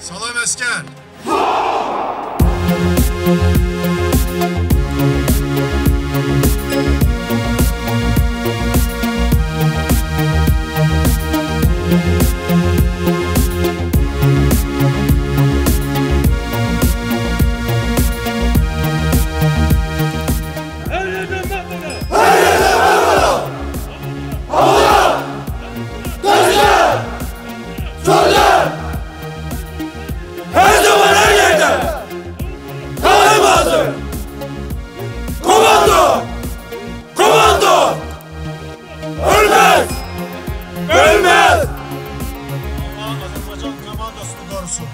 Salam asker. Her Hazır. Komando. Komando. Ölmez. Ölmez. Allah Azerbaycan komandosunu korusun.